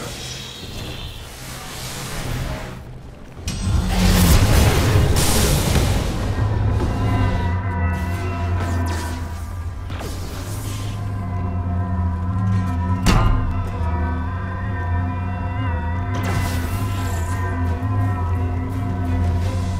Sarah.